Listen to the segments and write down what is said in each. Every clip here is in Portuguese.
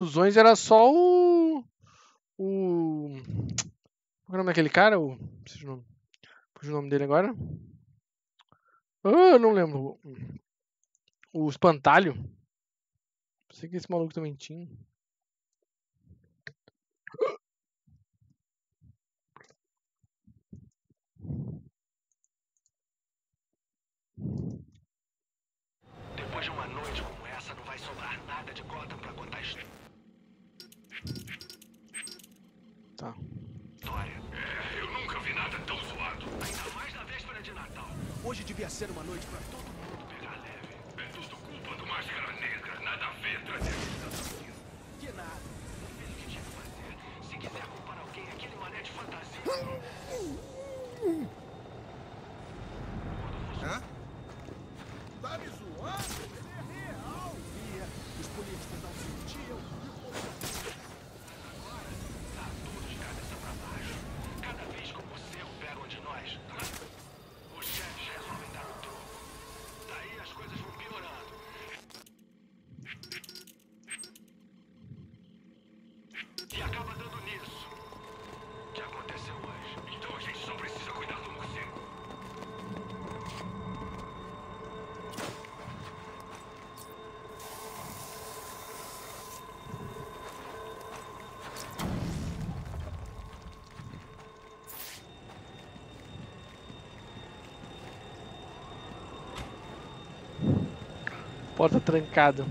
ilusões era só o. O. Qual é o nome daquele cara? O. Preciso o nome. dele agora. Ah, não lembro. O espantalho. Sei que esse maluco também tinha. Depois de uma noite como essa, não vai sobrar nada de Gotham pra contar história. Tá. É, eu nunca vi nada tão zoado. Ainda mais na véspera de Natal. Hoje devia ser uma noite pra todo mundo pegar leve. É tudo culpa do Máscara Negra. Nada a ver, trazer Que nada. Fez o que tinha que fazer. Se quiser culpar alguém, aquele mané de fantasia. Hã? Tá me zoando? Ele é real. Via, os políticos não sentiam. E o povo... Agora, tá tudo de cabeça pra baixo. Cada vez que o morcego pega um de nós, os chefes resolvem dar o troco. Daí as coisas vão piorando. E acaba dando nisso. Que aconteceu hoje. Então a gente só precisa cuidar do morcego. Porta trancada.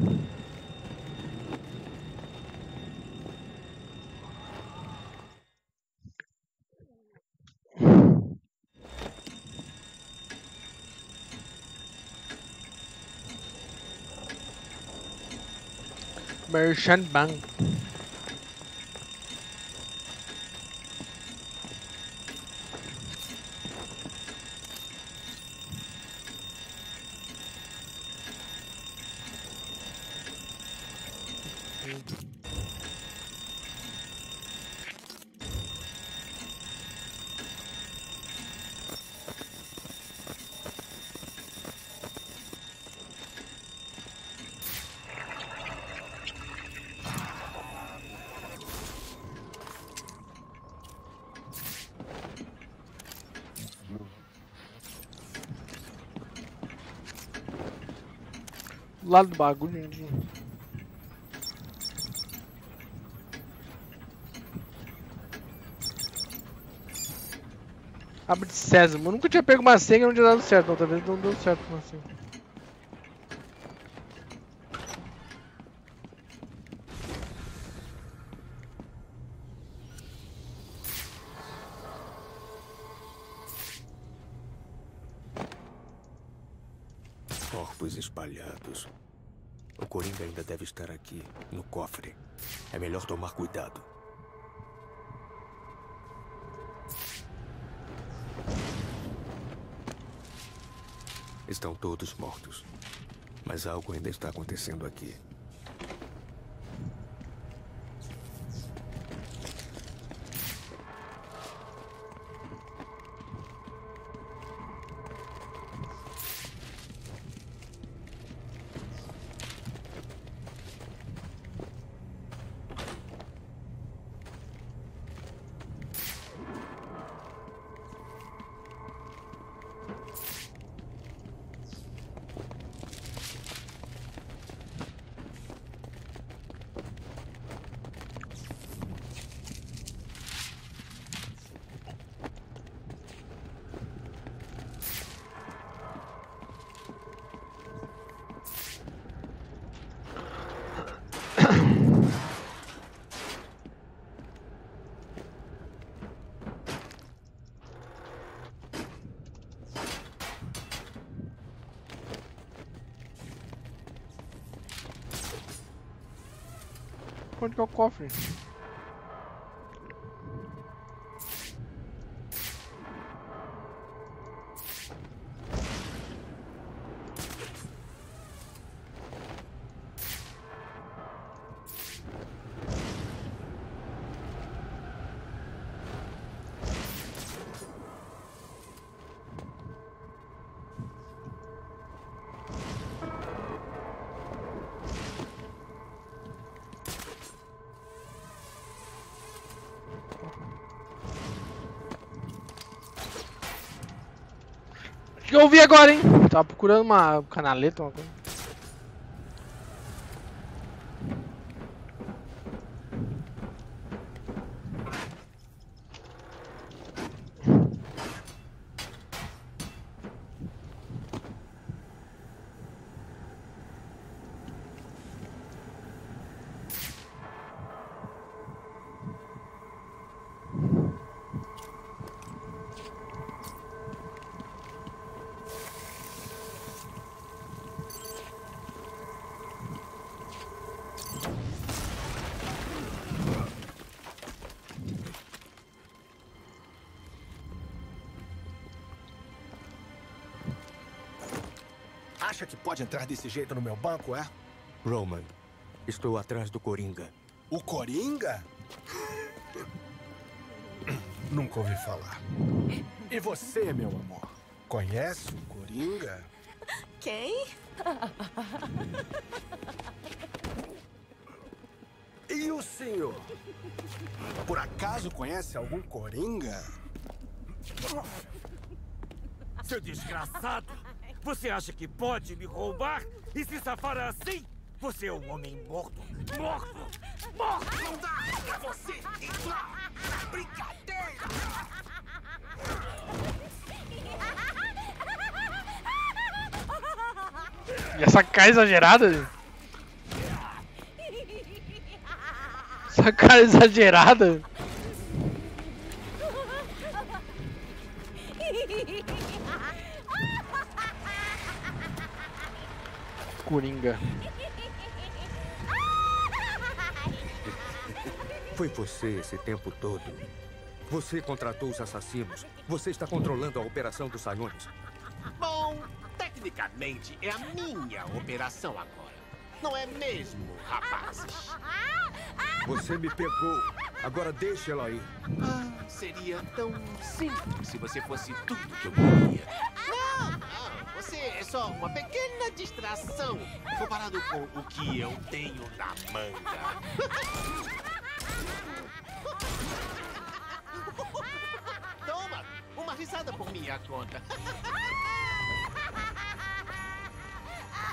Merchant Bank. Lado do bagulho. Abre de sésamo. Eu nunca tinha pego uma senha e não tinha dado certo. Outra vez não deu certo uma senha. Corpos espalhados. O Coringa ainda deve estar aqui, no cofre. É melhor tomar cuidado. Estão todos mortos. Mas algo ainda está acontecendo aqui. Onde que é o cofre? Que eu ouvi agora, hein? Tava procurando uma canaleta, uma coisa. Acha que pode entrar desse jeito no meu banco, é? Roman, estou atrás do Coringa. O Coringa? Nunca ouvi falar. E você, meu amor? Conhece o Coringa? Quem? E o senhor? Por acaso conhece algum Coringa? Seu desgraçado! Você acha que pode me roubar e se safar assim? Você é um homem morto! Morto! Morto! Não dá pra você entrar na brincadeira! E essa cara exagerada? Essa cara exagerada? Coringa. Foi você esse tempo todo. Você contratou os assassinos. Você está controlando a operação dos Saiones. Bom, tecnicamente é a minha operação agora. Não é mesmo, rapazes? Você me pegou. Agora deixe ela aí. Ah, seria tão simples se você fosse tudo que eu queria. Não, não, você é só uma pequena distração comparado com o que eu tenho na manga. Toma, uma risada por minha conta.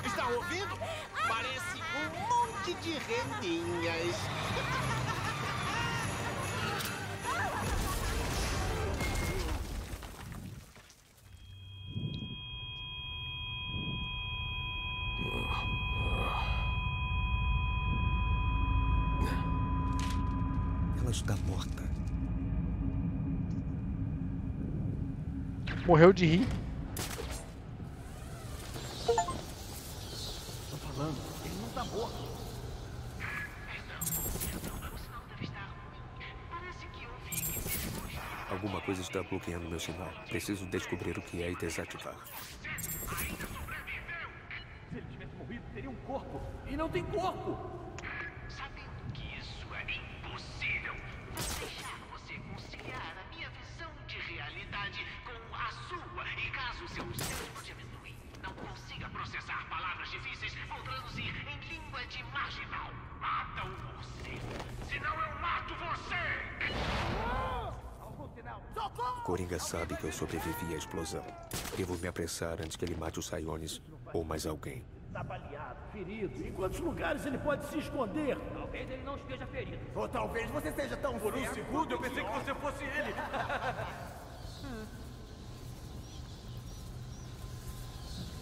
Está ouvindo? Parece um monte de rendinhas. Morreu de rir. Tô falando, ele não tá morto. Alguma coisa está bloqueando meu sinal. Preciso descobrir o que é e desativar. Se ele tivesse morrido, teria um corpo. E não tem corpo! À explosão. Devo me apressar antes que ele mate os Saiones ou mais alguém. Tá baleado, ferido. Em quantos lugares ele pode se esconder? Talvez ele não esteja ferido. Ou talvez você seja tão Por um segundo eu pensei que você fosse ele.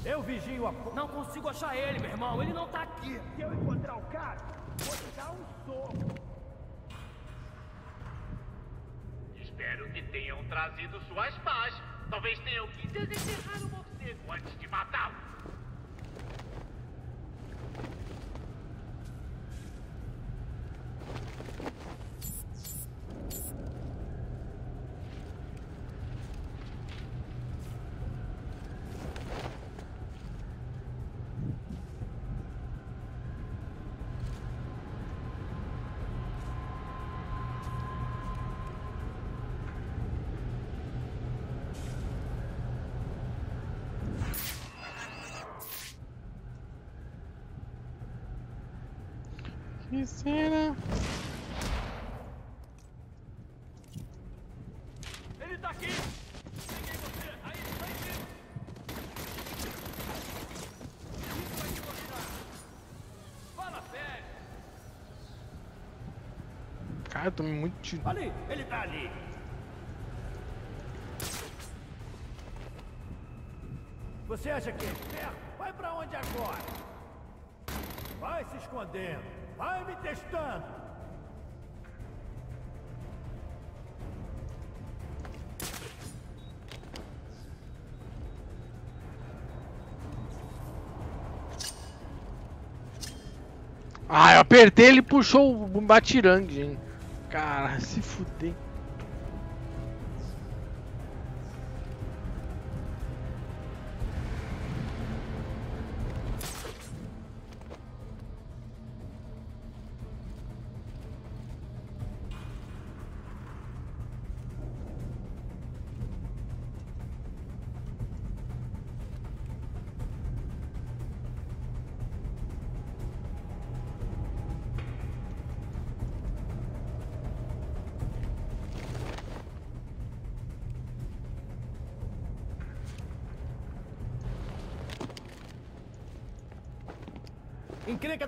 Eu vigio a... Não consigo achar ele, meu irmão. Ele não tá aqui. Se eu encontrar o cara, vou te dar um soco. Espero que tenham trazido suas pás. Talvez tenham que desenterrar o morcego antes de matá-lo. piscina. Ele tá aqui! Peguei você! Aí! Fala pé. Cara, eu tomei muito tiro. Ali! Ele tá ali! Você acha que é esperto? Vai pra onde agora? Vai se escondendo! Vai me testando. Ah, eu apertei, ele puxou o batirangue, gente. Cara, se fuder.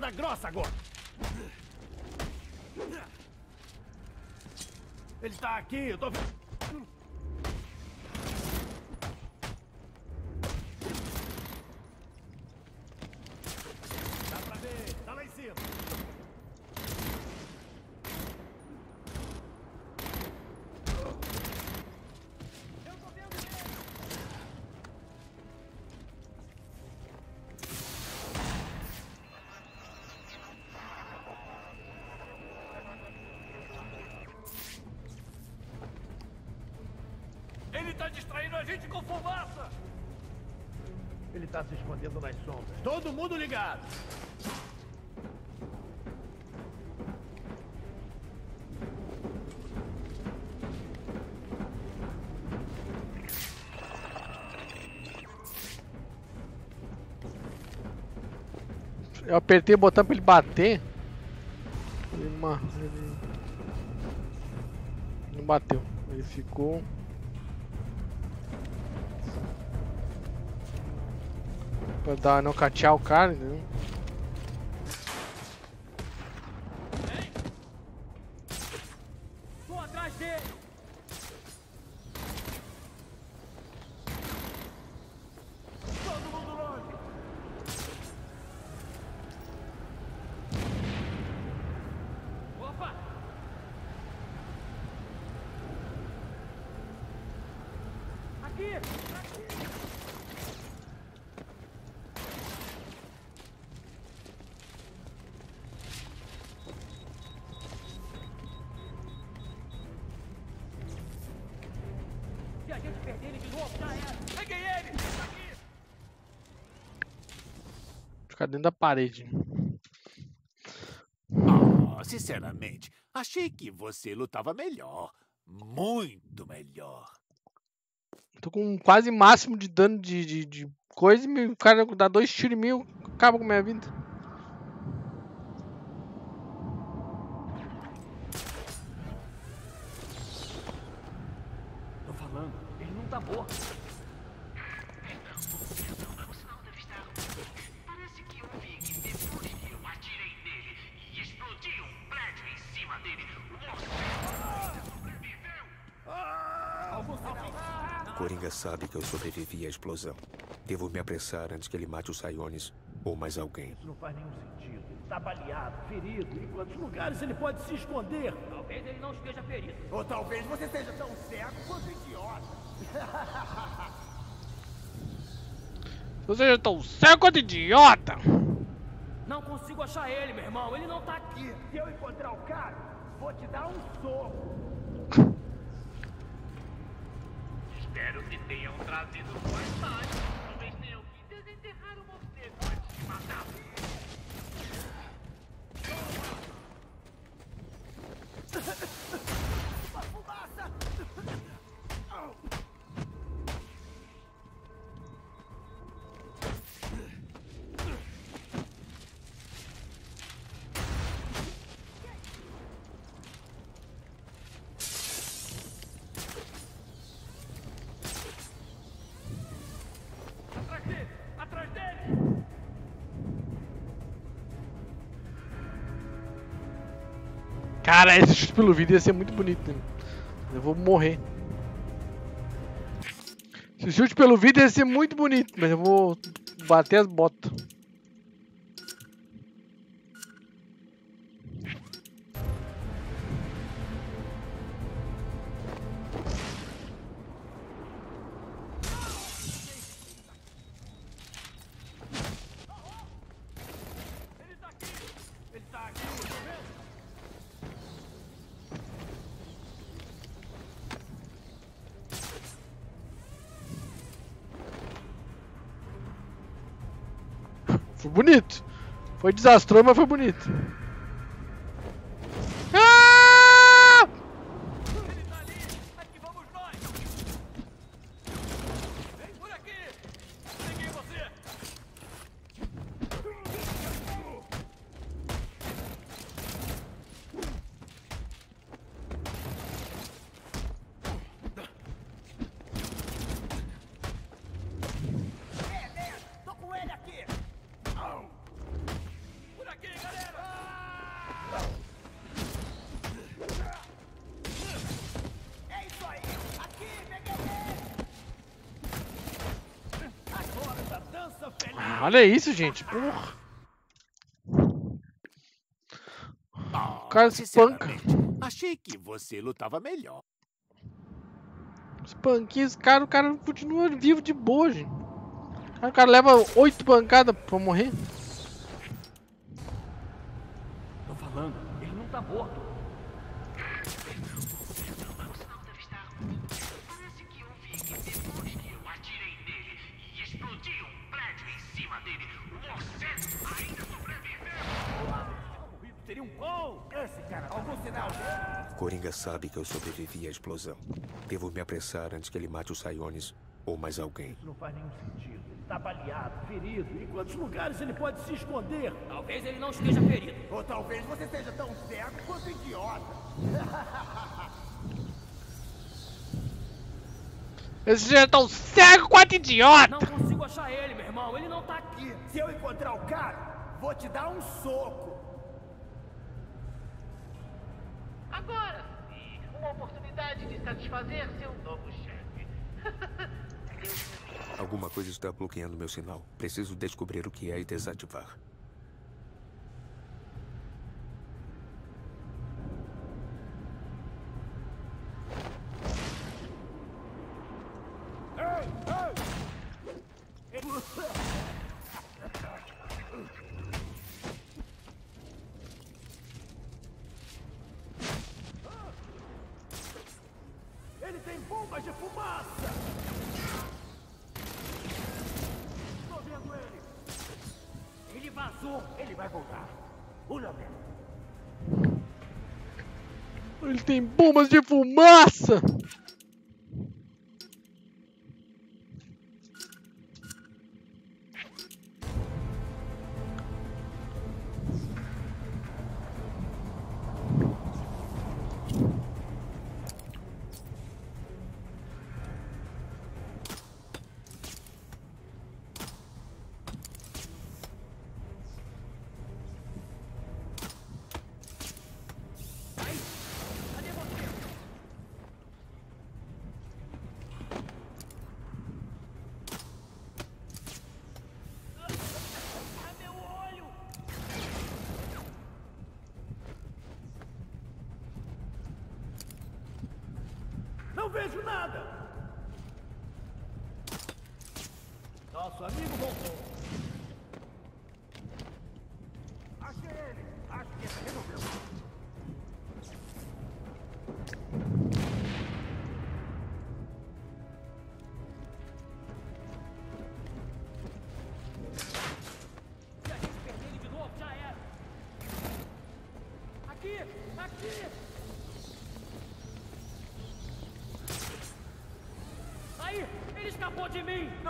Encrenca da grossa agora. Ele tá aqui, eu tô vendo. Gente com fumaça! Ele tá se escondendo nas sombras. Todo mundo ligado! Eu apertei o botão pra ele bater. Ele. Não bateu. Ele ficou. Pra dar não catear o cara, entendeu? Tô atrás dele! Ficar dentro da parede. Ah, sinceramente, achei que você lutava melhor. Muito melhor. Tô com quase máximo de dano de, de, de coisa e me- o cara dá dois tiros em mim acaba com a minha vida. Coringa sabe que eu sobrevivi à explosão. Devo me apressar antes que ele mate os Saiones ou mais alguém. Isso não faz nenhum sentido. Ele tá baleado, ferido. Em quantos lugares ele pode se esconder? Talvez ele não esteja ferido. Ou talvez você seja tão cego quanto idiota. Você já tão cego quanto idiota! Não consigo achar ele, meu irmão. Ele não tá aqui. Se eu encontrar o cara, vou te dar um soco. Que tenham trazido. Talvez Cara, esse chute pelo vídeo ia ser muito bonito. Eu vou morrer. Esse chute pelo vídeo ia ser muito bonito, mas eu vou bater as botas. Foi desastroso, mas foi bonito. Olha isso, gente. Porra. O cara espanca. Achei que você lutava melhor. Espanquinha esse cara, o cara continua vivo de boa, gente. O cara leva oito pancadas pra morrer. Tô falando, ele não tá morto. Coringa sabe que eu sobrevivi à explosão. Devo me apressar antes que ele mate os Saiones ou mais alguém. Isso não faz nenhum sentido. Ele tá baleado, ferido. Em quantos lugares ele pode se esconder? Talvez ele não esteja ferido. Ou talvez você seja tão cego quanto idiota. Esse já é tão cego quanto idiota. Não consigo achar ele, meu irmão. Ele não tá aqui. Se eu encontrar o cara, vou te dar um soco. Agora sim, uma oportunidade de satisfazer seu novo chefe. Alguma coisa está bloqueando meu sinal. Preciso descobrir o que é e desativar. Vejo nada! Nosso amigo voltou.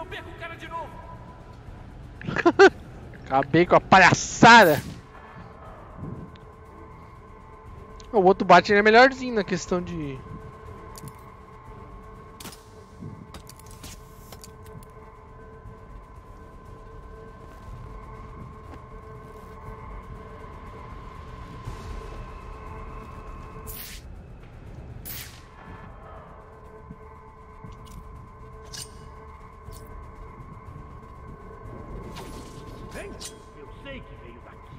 Perca o cara de novo! Acabei com a palhaçada. O outro bate é melhorzinho na questão de. Vem! Eu sei que veio daqui.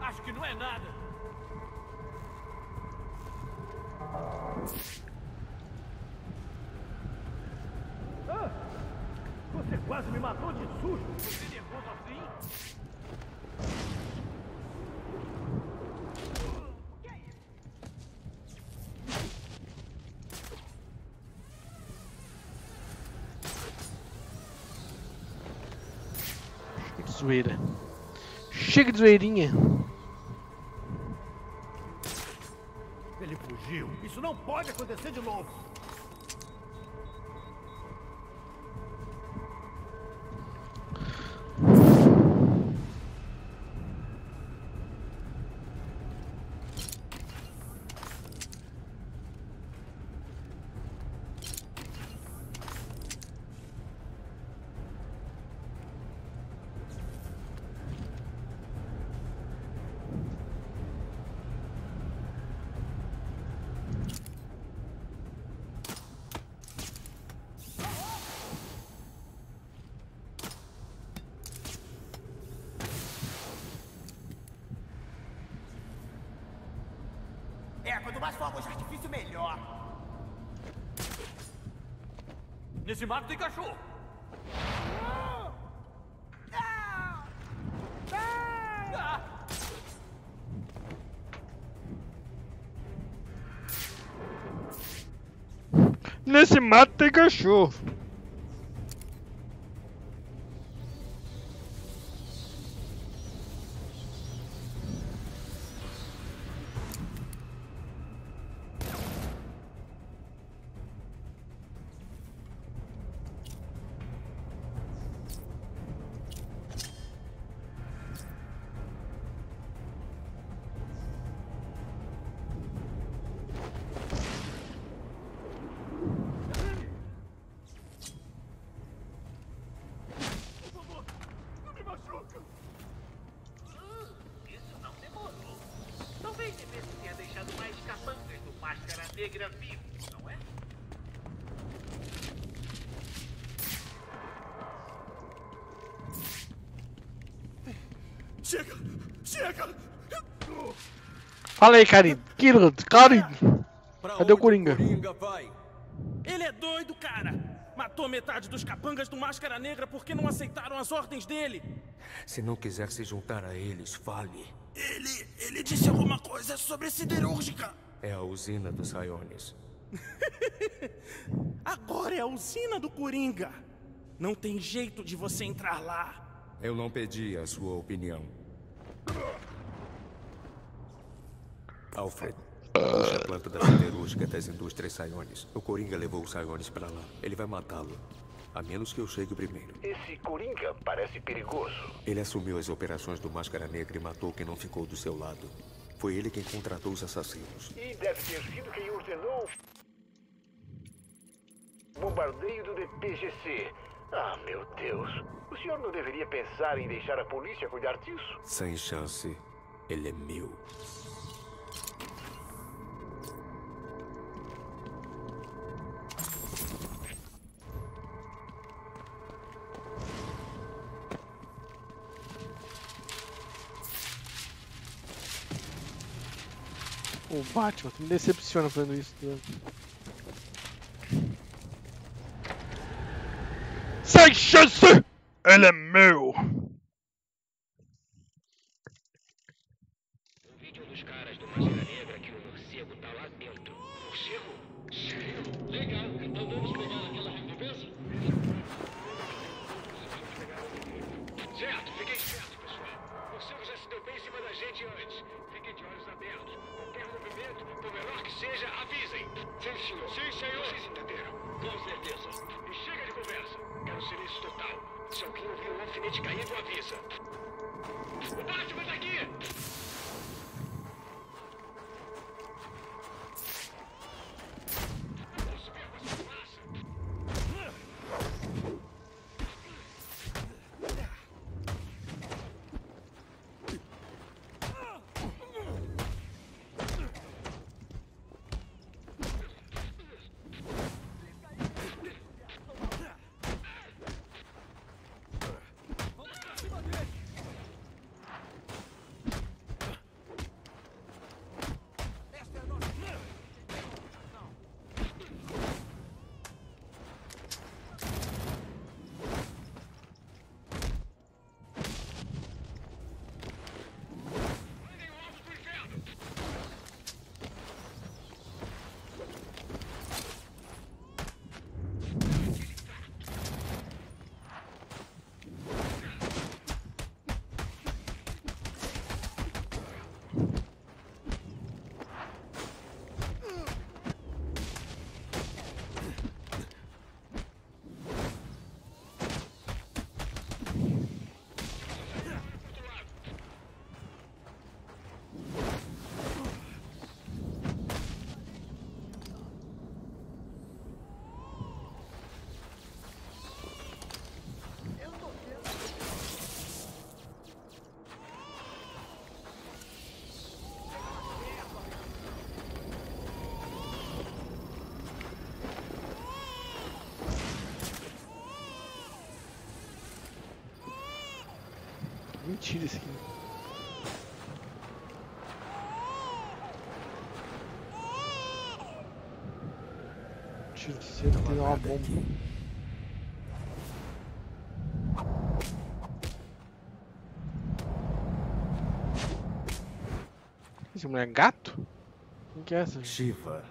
Acho que não é nada. Ah, você quase me matou de sujo. Zoeira. Chega de zoeirinha. Ele fugiu. Isso não pode acontecer de novo. É, quanto mais fogos de artifício, melhor. Nesse mato tem cachorro. Nesse mato tem cachorro. Chega! Chega! Fala aí, Karim. Killed, Karim. Cadê o Coringa? Coringa vai? Ele é doido, cara! Matou metade dos capangas do Máscara Negra porque não aceitaram as ordens dele. Se não quiser se juntar a eles, fale. Ele. ele disse alguma coisa sobre siderúrgica. É a usina dos Raiones. Agora é a usina do Coringa. Não tem jeito de você entrar lá. Eu não pedi a sua opinião. Alfred, puxa a planta da siderúrgica das indústrias Saiones. O Coringa levou os Saiones pra lá. Ele vai matá-lo. A menos que eu chegue primeiro. Esse Coringa parece perigoso. Ele assumiu as operações do Máscara Negra e matou quem não ficou do seu lado. Foi ele quem contratou os assassinos. E deve ter sido quem ordenou o bombardeio do DPGC. Ah, meu Deus. O senhor não deveria pensar em deixar a polícia cuidar disso? Sem chance, ele é meu. O Batman, tu me decepciona fazendo isso. Deus. Sem chance! Ele Mentira esse aqui. Tiro cedo tem uma bomba. Esse mulher é gato? Quem que é essa? Shiva,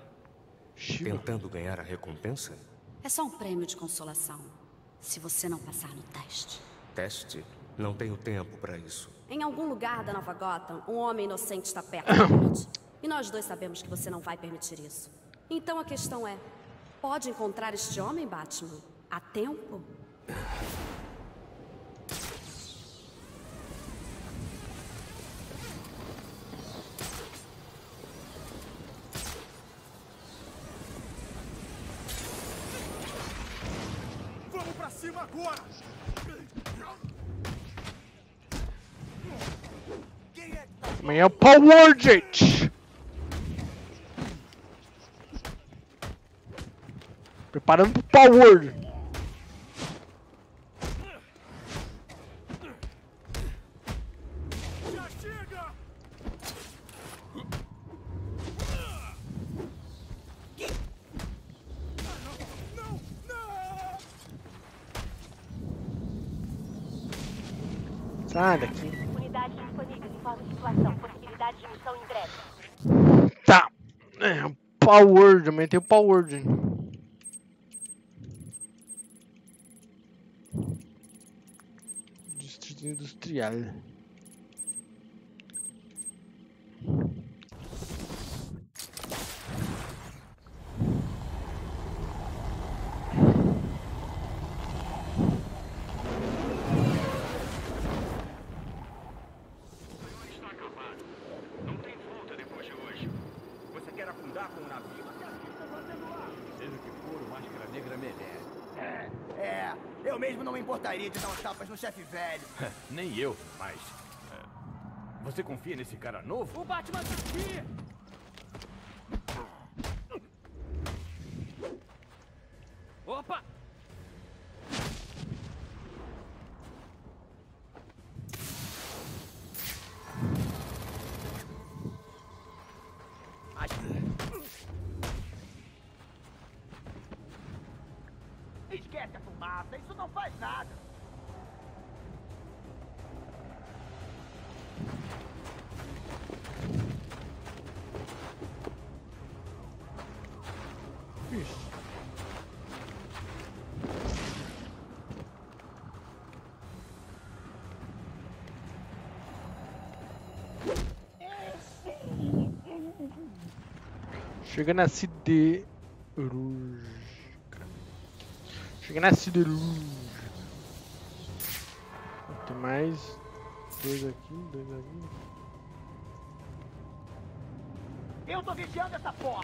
Shiva. tentando ganhar a recompensa? É só um prêmio de consolação. Se você não passar no teste. Teste? Não tenho tempo para isso. Em algum lugar da Nova Gotham, um homem inocente está perto da morte. E nós dois sabemos que você não vai permitir isso. Então a questão é: pode encontrar este homem, Batman? A tempo? O Power gente! Preparando pro Power! Sai daqui. Unidade de missão em breve. Tá. É, o Power, tem o Power. Distrito Industrial. Está acabado. Não tem volta depois de hoje. Você quer afundar com o navio? Você acha que está fazendo lá? Seja o que for, o Máscara Negra merece. É, eu mesmo não me importaria de dar uns tapas no chefe velho. Nem eu, mas... é, Você confia nesse cara novo? O Batman tá aqui! Chega na siderúrgica. Chega na siderúrgica. Tem mais dois aqui, dois ali. Eu tô vigiando essa porra.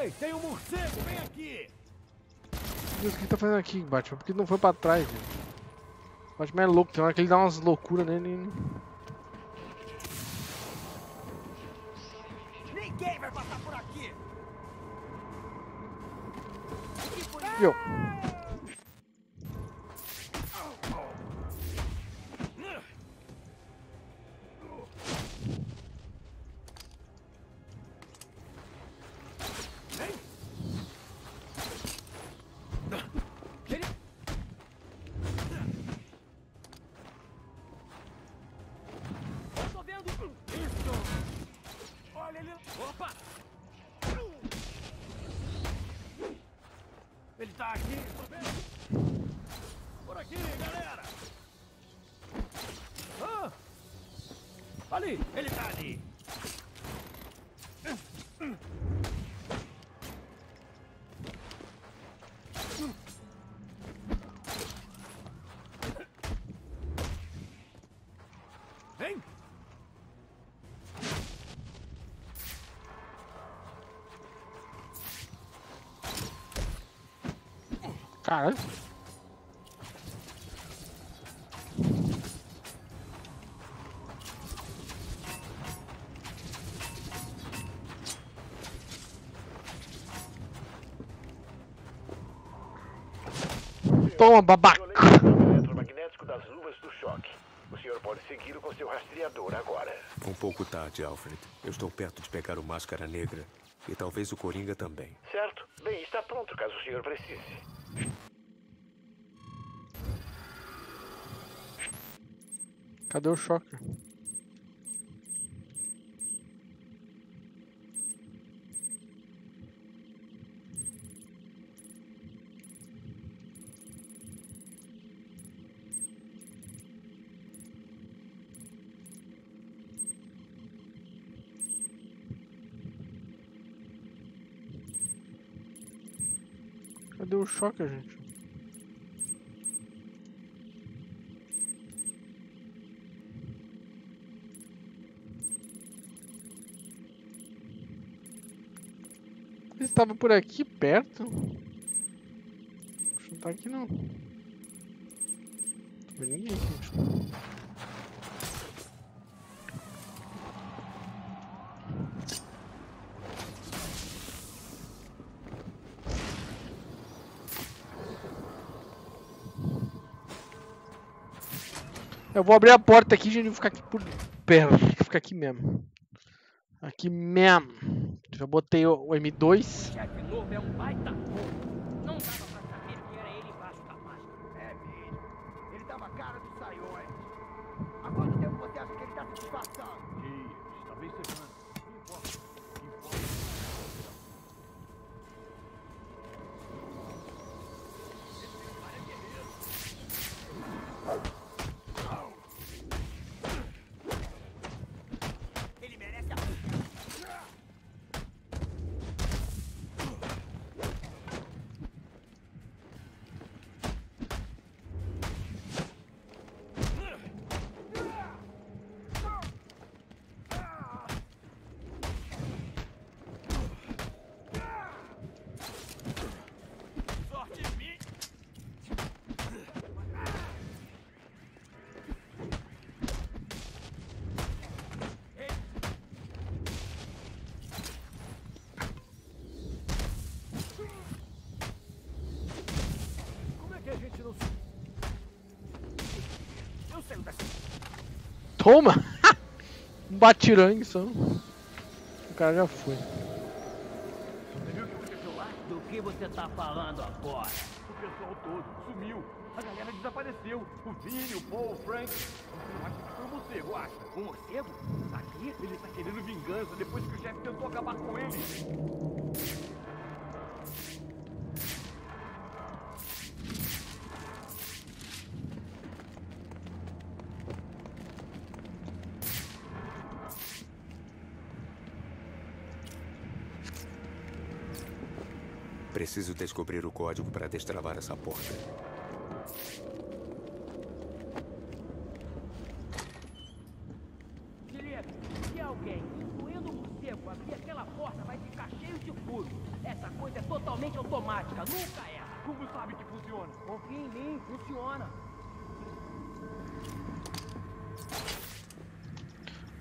Ei, tem um morcego, vem aqui! Meu Deus, o que ele tá fazendo aqui, Batman? Por que não foi pra trás, velho? Batman é louco, tem hora que ele dá umas loucuras nele. e- Yo. Opa! Tá aqui, tô vendo? Por aqui, galera! Ah! Ali, ele tá ali! Vem! Caralho. Toma, babaca! eletromagnético das luvas do choque. O senhor pode segui-lo com seu rastreador agora. Um pouco tarde, Alfred. Eu estou perto de pegar o Máscara Negra. E talvez o Coringa também. Certo. Bem, está pronto caso o senhor precise. Cadê o choque? Cadê o choque, gente? Estava por aqui perto? Acho que não tá aqui não. Não vendo ninguém, gente. Eu vou abrir a porta aqui, gente, ficar aqui por perto. Ficar aqui mesmo. Aqui mesmo. Já botei o, o M2. chefe novo é um baita. Não dava pra Toma! um batirangue só. O cara já foi. Do que você tá falando agora? O pessoal todo sumiu. A galera desapareceu. O Vini, o Paul, o Frank. Você não acha que foi o morcego, acha? O morcego? Aqui? Ele tá querendo vingança depois que o chefe tentou acabar com ele. Preciso descobrir o código para destravar essa porta. Se alguém, incluindo o morcego, abrir aquela porta, vai ficar cheio de furo. Essa coisa é totalmente automática, nunca é. Como sabe que funciona? Confia em mim, funciona.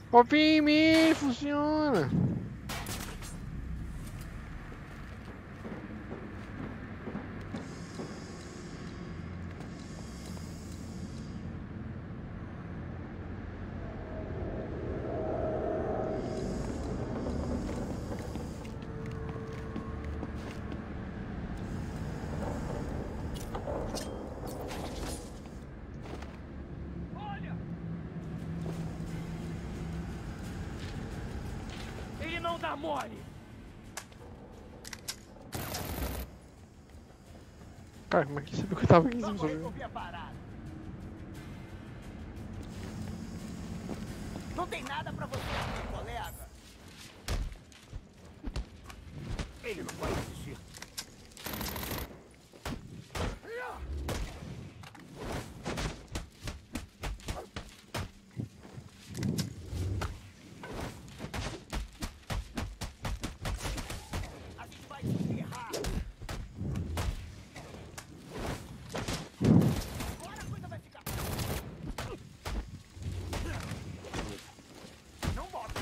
Confia em mim, funciona. Ele não dá mole. Cara, como é que você viu que eu tava aqui em cima? Vamos só- resolver a parada. Não tem nada pra você aqui, colega. Ele não vai desistir. A gente vai se ferrar. Agora a coisa vai ficar. Não bota.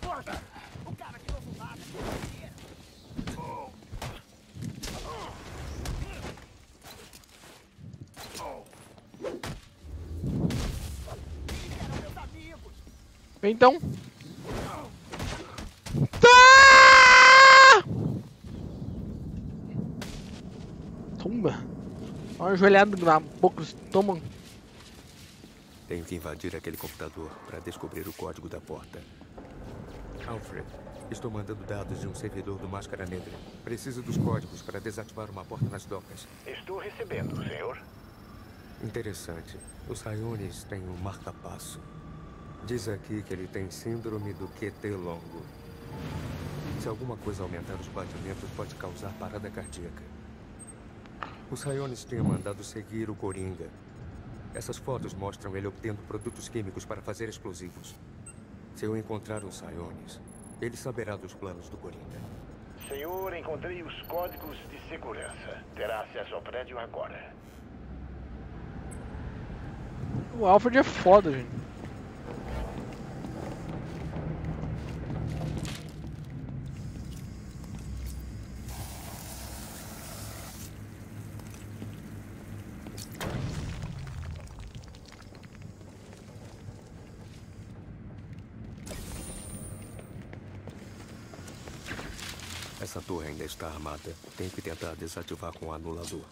porta! O cara tirou do lado. Vem então. Tá! Tumba. Olha uma joelhada na boca do estômago. Tenho que invadir aquele computador para descobrir o código da porta. Alfred, estou mandando dados de um servidor do Máscara Negra. Preciso dos códigos para desativar uma porta nas docas. Estou recebendo, senhor. Interessante. O Sionis tem um marca-passo. Diz aqui que ele tem síndrome do QT longo. Se alguma coisa aumentar os batimentos, pode causar parada cardíaca. O Sionis tinha mandado seguir o Coringa. Essas fotos mostram ele obtendo produtos químicos para fazer explosivos. Se eu encontrar o Sionis, ele saberá dos planos do Coringa. Senhor, encontrei os códigos de segurança. Terá acesso ao prédio agora. O Alfred é foda, gente. Essa torre ainda está armada. Tenho que tentar desativar com o anulador.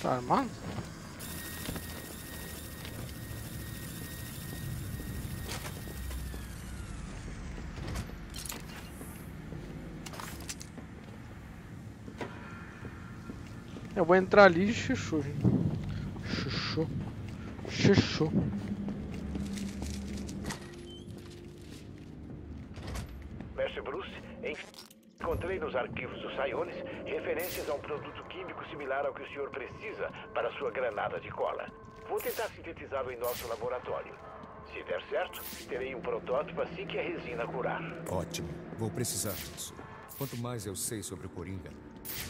Tá armado? Eu vou entrar ali de chuchu, gente. Chuchu. Chuchu. Mestre Bruce, encontrei nos arquivos do Sionis referências a um produto químico similar ao que o senhor precisa para sua granada de cola. Vou tentar sintetizá-lo em nosso laboratório. Se der certo, terei um protótipo assim que a resina curar. Ótimo. Vou precisar disso. Quanto mais eu sei sobre o Coringa,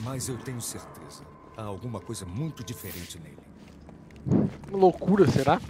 mais eu tenho certeza. Há alguma coisa muito diferente nele. Loucura, será?